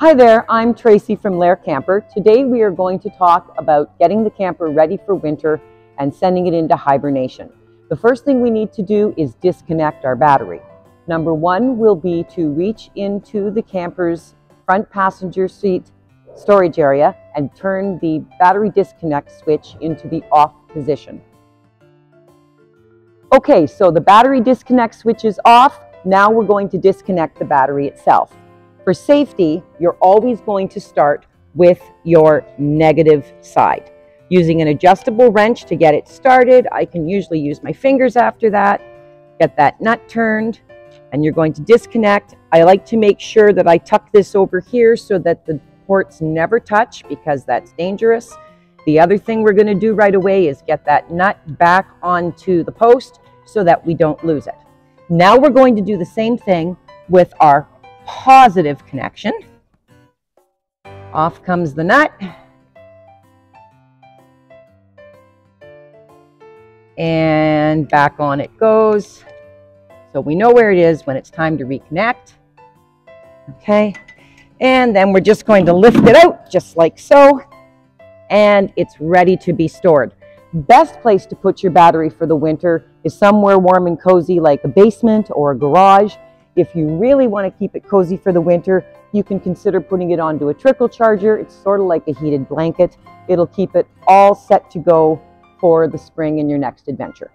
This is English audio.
Hi there, I'm Tracy from L'air Camper. Today we are going to talk about getting the camper ready for winter and sending it into hibernation. The first thing we need to do is disconnect our battery. Number one will be to reach into the camper's front passenger seat storage area and turn the battery disconnect switch into the off position. Okay, so the battery disconnect switch is off. Now we're going to disconnect the battery itself. For safety, you're always going to start with your negative side. Using an adjustable wrench to get it started, I can usually use my fingers after that, get that nut turned, and you're going to disconnect. I like to make sure that I tuck this over here so that the ports never touch because that's dangerous. The other thing we're gonna do right away is get that nut back onto the post so that we don't lose it. Now we're going to do the same thing with our positive connection. Off comes the nut. And back on it goes. So we know where it is when it's time to reconnect. Okay. And then we're just going to lift it out just like so. And it's ready to be stored. Best place to put your battery for the winter is somewhere warm and cozy like a basement or a garage. If you really want to keep it cozy for the winter, you can consider putting it onto a trickle charger. It's sort of like a heated blanket. It'll keep it all set to go for the spring and your next adventure.